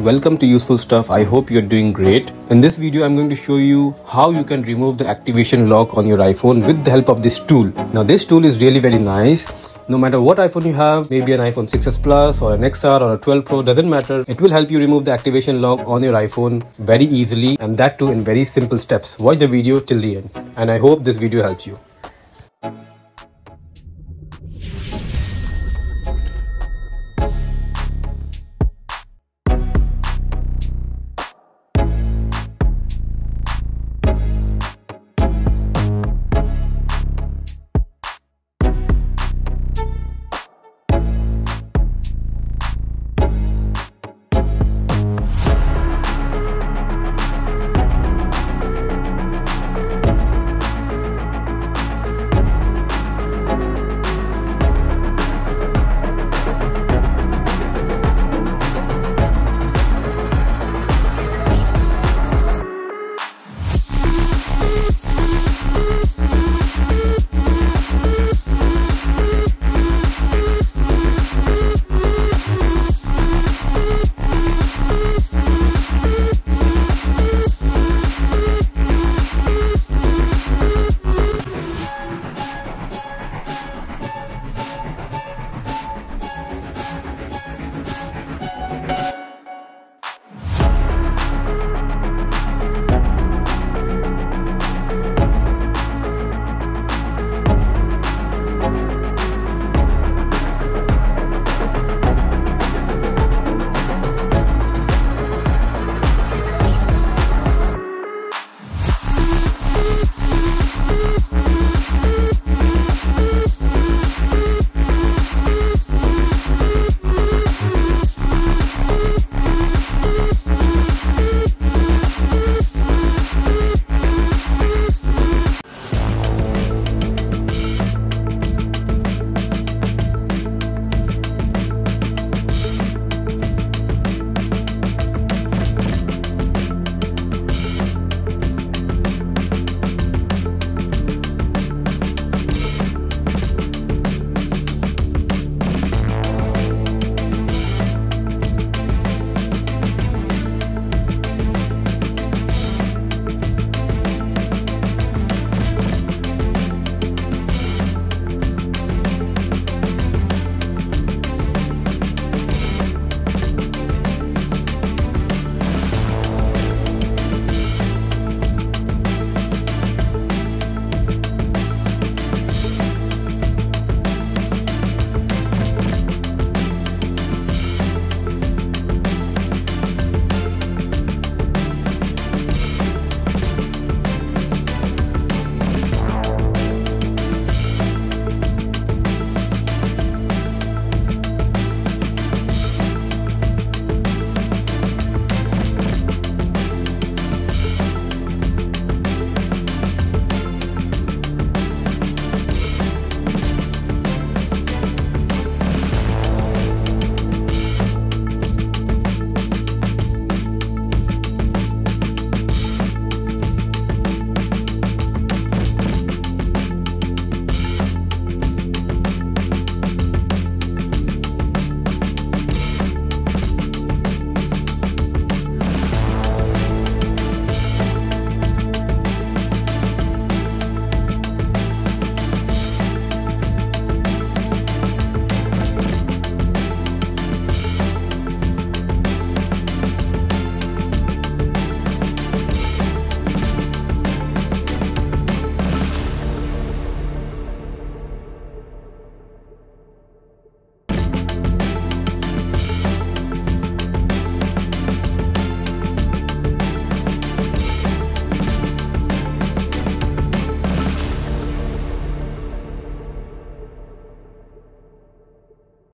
welcome to Useful Stuff. I hope you're doing great. In this video, I'm going to show you how you can remove the activation lock on your iPhone with the help of this tool. Now this tool is really very nice no matter what iphone you have maybe an iphone 6s plus or an xr or a 12 pro doesn't matter it will help you remove the activation lock on your iphone very easily and that too in very simple steps watch the video till the end and i hope this video helps you